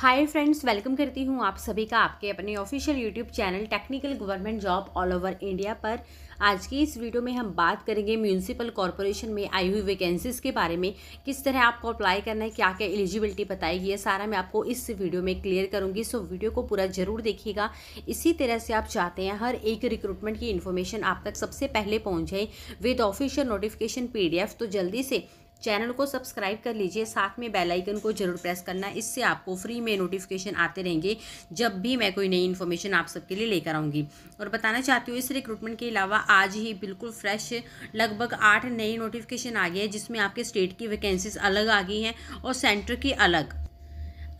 Hi friends welcome करती हूँ आप सभी का आपके अपने official YouTube channel technical government job all over India पर। आज की इस वीडियो में हम बात करेंगे म्यूनसिपल कॉरपोरेशन में आई हुई वैकेंसीज के बारे में, किस तरह आपको अप्लाई करना है क्या क्या एलिजिबिलिटी बताएगी ये सारा मैं आपको इस वीडियो में क्लियर करूँगी। सो वीडियो को पूरा ज़रूर देखिएगा। इसी तरह से आप चाहते हैं हर एक रिक्रूटमेंट की इन्फॉर्मेशन आप तक सबसे पहले पहुँच जाए विद ऑफिशियल नोटिफिकेशन पीडीएफ तो जल्दी से चैनल को सब्सक्राइब कर लीजिए। साथ में बेल आइकन को ज़रूर प्रेस करना। इससे आपको फ्री में नोटिफिकेशन आते रहेंगे, जब भी मैं कोई नई इन्फॉर्मेशन आप सबके लिए लेकर आऊँगी। और बताना चाहती हूँ, इस रिक्रूटमेंट के अलावा आज ही बिल्कुल फ्रेश लगभग आठ नई नोटिफिकेशन आ गई है, जिसमें आपके स्टेट की वैकेंसीज अलग आ गई हैं और सेंटर की अलग।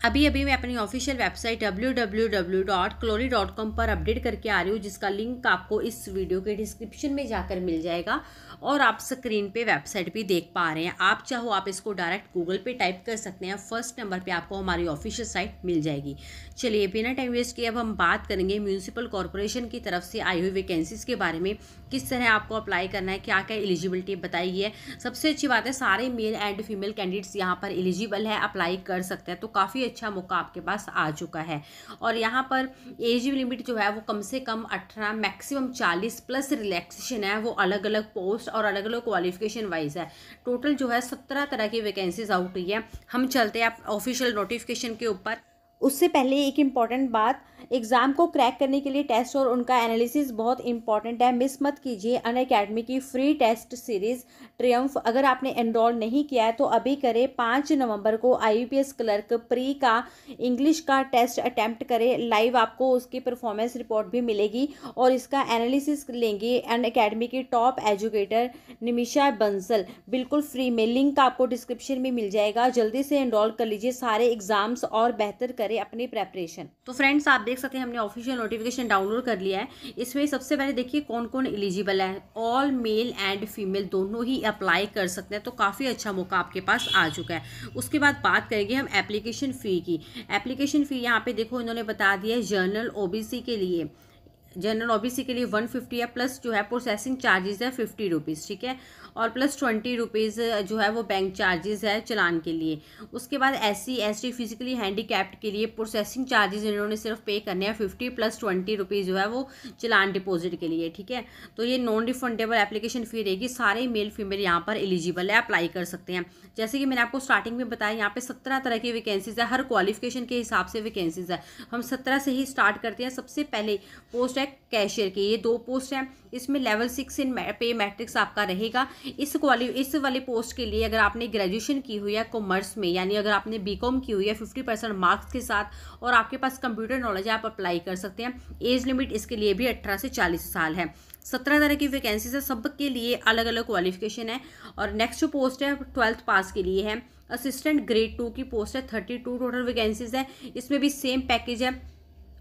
अभी अभी मैं अपनी ऑफिशियल वेबसाइट www.clory.com पर अपडेट करके आ रही हूँ, जिसका लिंक आपको इस वीडियो के डिस्क्रिप्शन में जाकर मिल जाएगा और आप स्क्रीन पे वेबसाइट भी देख पा रहे हैं। आप चाहो आप इसको डायरेक्ट गूगल पे टाइप कर सकते हैं फ़र्स्ट नंबर पे आपको हमारी ऑफिशियल साइट मिल जाएगी। चलिए, बिना टाइम वेस्ट किए अब हम बात करेंगे म्यूनसिपल कॉरपोरेशन की तरफ़ से आई हुई वैकेंसीज के बारे में। किस तरह आपको अप्लाई करना है क्या क्या एलिजिबिलिटी बताई है? सबसे अच्छी बात है, सारे मेल एंड फीमेल कैंडिडेट्स यहाँ पर एलिजिबल है अप्लाई कर सकते हैं। तो काफ़ी अच्छा मौका आपके पास आ चुका है। और यहाँ पर एज लिमिट जो है, वो कम से कम अठारह मैक्सिमम चालीस प्लस रिलैक्सेशन है। वो अलग अलग पोस्ट और अलग अलग क्वालिफिकेशन वाइज है। टोटल जो है, सत्रह तरह की वैकेंसीज आउट हुई है। हम चलते हैं ऑफिशियल नोटिफिकेशन के ऊपर। उससे पहले एक इंपॉर्टेंट बात एग्ज़ाम को क्रैक करने के लिए टेस्ट और उनका एनालिसिस बहुत इंपॉर्टेंट है। मिस मत कीजिए अन अकेडमी की फ्री टेस्ट सीरीज़ ट्रियम्फ अगर आपने एनरोल नहीं किया है तो अभी करें पाँच नवंबर को आईयूपीएस क्लर्क प्री का इंग्लिश का टेस्ट अटैम्प्ट करें। लाइव आपको उसकी परफॉर्मेंस रिपोर्ट भी मिलेगी और इसका एनालिसिस लेंगे अन अकेडमी की टॉप एजुकेटर निमिशा बंसल। बिल्कुल फ्री में लिंक आपको डिस्क्रिप्शन में मिल जाएगा। जल्दी से एनरोल कर लीजिए, सारे एग्ज़ाम्स और बेहतर करें। अपनी प्रेपरेशन तो फ्रेंड्स आप देख सकते हैं, हमने ऑफिशियल नोटिफिकेशन डाउनलोड कर लिया है। इसमें सबसे पहले देखिए कौन कौन एलिजिबल है। ऑल मेल एंड फीमेल दोनों ही अप्लाई कर सकते हैं। तो काफ़ी अच्छा मौका आपके पास आ चुका है। उसके बाद बात करेंगे हम एप्लीकेशन फ़ी की। एप्लीकेशन फ़ी यहाँ पर देखो, इन्होंने बता दिया है जर्नल ओबीसी के लिए। जनरल ओबीसी के लिए वन फिफ्टी है प्लस जो है प्रोसेसिंग चार्जेस है फिफ्टी रुपीज़ ठीक है? और प्लस ट्वेंटी रुपीज़ जो है वो बैंक चार्जेस है चलान के लिए। उसके बाद S C S T physically handicapped के लिए प्रोसेसिंग चार्जेस इन्होंने सिर्फ़ पे करने हैं फिफ्टी प्लस ट्वेंटी रुपीज़ जो है वो चलान डिपॉजिट के लिए, ठीक है? तो ये नॉन रिफंडेबल एप्लीकेशन फ़ी रहेगी। सारे मेल फीमेल यहाँ पर एलिजिबल है अप्लाई कर सकते हैं। जैसे कि मैंने आपको स्टार्टिंग में बताया, यहाँ पे सत्रह तरह की वैकेंसीज है। हर क्वालिफिकेशन के हिसाब से वैकेंसीज है। हम सत्रह से ही स्टार्ट करते हैं। सबसे पहले पोस्ट है कैशियर की ये दो पोस्ट हैं। इसमें लेवल सिक्स इन पे मैट्रिक्स आपका रहेगा। इस क्वालि इस वाली पोस्ट के लिए अगर आपने ग्रेजुएशन की हुई है कॉमर्स में, यानी अगर आपने बीकॉम की हुई है फिफ्टी परसेंट मार्क्स के साथ और आपके पास कंप्यूटर नॉलेज है, आप अप्लाई कर सकते हैं। एज लिमिट इसके लिए भी अट्ठारह से चालीस साल है। सत्रह तरह की वैकेंसीज है, सब के लिए अलग अलग क्वालिफिकेशन है। और नेक्स्ट जो पोस्ट है ट्वेल्थ पास के लिए है। असिस्टेंट ग्रेड टू की पोस्ट है थर्टी टू टोटल वैकेंसीज है। इसमें भी सेम पैकेज है।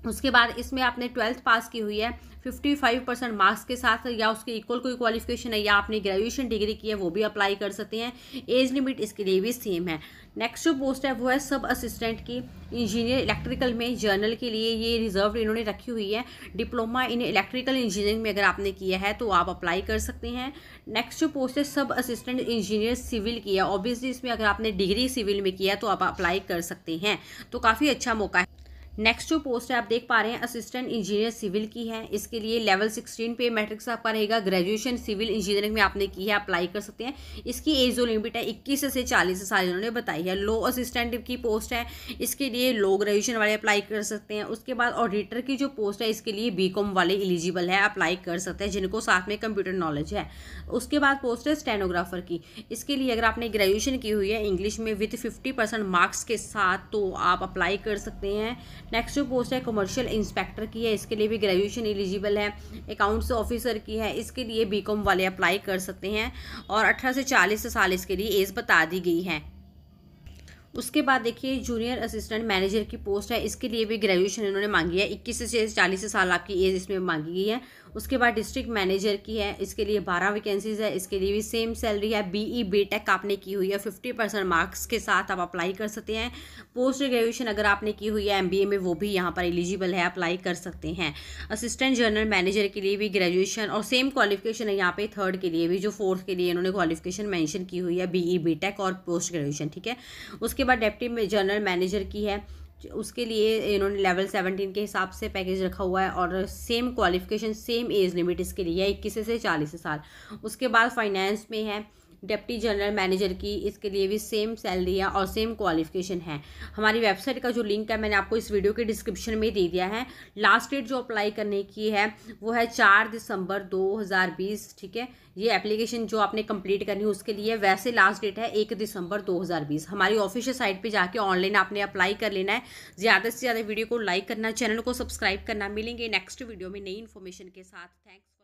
उसके बाद इसमें आपने ट्वेल्थ पास की हुई है फिफ्टी फाइव परसेंट मार्क्स के साथ, या उसके इक्वल कोई क्वालिफिकेशन है, या आपने ग्रेजुएशन डिग्री की है, वो भी अप्लाई कर सकते हैं। एज लिमिट इसके लिए भी सेम है। नेक्स्ट जो पोस्ट है, वो है सब असिस्टेंट की इंजीनियर इलेक्ट्रिकल में जर्नल के लिए ये रिज़र्व इन्होंने रखी हुई है। डिप्लोमा इन इलेक्ट्रिकल इंजीनियरिंग में अगर आपने किया है तो आप अप्लाई कर सकते हैं। नेक्स्ट जो पोस्ट है सब असिस्टेंट इंजीनियर सिविल की है। ऑब्वियसली इसमें अगर आपने डिग्री सिविल में किया है तो आप अप्लाई कर सकते हैं। तो काफ़ी अच्छा मौका है। नेक्स्ट जो पोस्ट है, आप देख पा रहे हैं असिस्टेंट इंजीनियर सिविल की है। इसके लिए लेवल सिक्सटीन पे मैट्रिक्स आपका रहेगा। ग्रेजुएशन सिविल इंजीनियरिंग में आपने की है अप्लाई कर सकते हैं। इसकी एज जो लिमिट है, इक्कीस से चालीस साल इन्होंने बताई है। लो असिस्टेंट की पोस्ट है, इसके लिए लो ग्रेजुएशन वाले अप्लाई कर सकते हैं। उसके बाद ऑडिटर की जो पोस्ट है, इसके लिए बी वाले एलिजिबल है अप्लाई कर सकते हैं, जिनको साथ में कंप्यूटर नॉलेज है। उसके बाद पोस्ट है स्टेनोग्राफर की। इसके लिए अगर आपने ग्रेजुएशन की हुई है इंग्लिश में विथ फिफ्टी मार्क्स के साथ तो आप अप्लाई कर सकते हैं। नेक्स्ट जो पोस्ट है कमर्शियल इंस्पेक्टर की है, इसके लिए भी ग्रेजुएशन एलिजिबल है अकाउंट्स ऑफिसर की है, इसके लिए बीकॉम वाले अप्लाई कर सकते हैं और अठारह से चालीस साल इसके लिए एज बता दी गई है। उसके बाद देखिए जूनियर असिस्टेंट मैनेजर की पोस्ट है। इसके लिए भी ग्रेजुएशन इन्होंने मांगी है। इक्कीस से चालीस साल आपकी एज इसमें मांगी गई है। उसके बाद डिस्ट्रिक्ट मैनेजर की है। इसके लिए बारह वैकेंसीज है। इसके लिए भी सेम सैलरी है। बीई बीटेक e आपने की हुई है। फिफ्टी परसेंट मार्क्स के साथ आप अप्लाई कर सकते हैं। पोस्ट ग्रेजुएशन अगर आपने की हुई है एमबीए में, वो भी यहाँ पर एलिजिबल है। अप्लाई कर सकते हैं। असिस्टेंट जनरल मैनेजर के लिए भी ग्रेजुएशन और सेम क्वालिफिकेशन है यहाँ पे थर्ड के लिए भी, जो फोर्थ के लिए इन्होंने क्वालिफिकेशन मैंशन की हुई है बीई बीटेक e और पोस्ट ग्रेजुएशन ठीक है? उसके बाद डेप्टी जनरल मैनेजर की है। उसके लिए इन्होंने लेवल सेवनटीन के हिसाब से पैकेज रखा हुआ है और same qualification, same age limit इसके लिए है, इक्कीस से चालीस साल। उसके बाद फाइनेंस में है। डिप्टी जनरल मैनेजर की, इसके लिए भी सेम सैलरी है और सेम क्वालिफिकेशन है। हमारी वेबसाइट का जो लिंक है, मैंने आपको इस वीडियो के डिस्क्रिप्शन में दे दिया है। लास्ट डेट जो अप्लाई करने की है, वो है चार दिसंबर 2020 ठीक है? ये एप्लीकेशन जो आपने कंप्लीट करनी है, उसके लिए वैसे लास्ट डेट है एक दिसंबर 2020 हमारी ऑफिशियल साइट पे जाके ऑनलाइन आपने अप्लाई कर लेना है। ज़्यादा से ज़्यादा वीडियो को लाइक करना चैनल को सब्सक्राइब करना। मिलेंगे नेक्स्ट वीडियो में नई इन्फॉर्मेशन के साथ। थैंक्स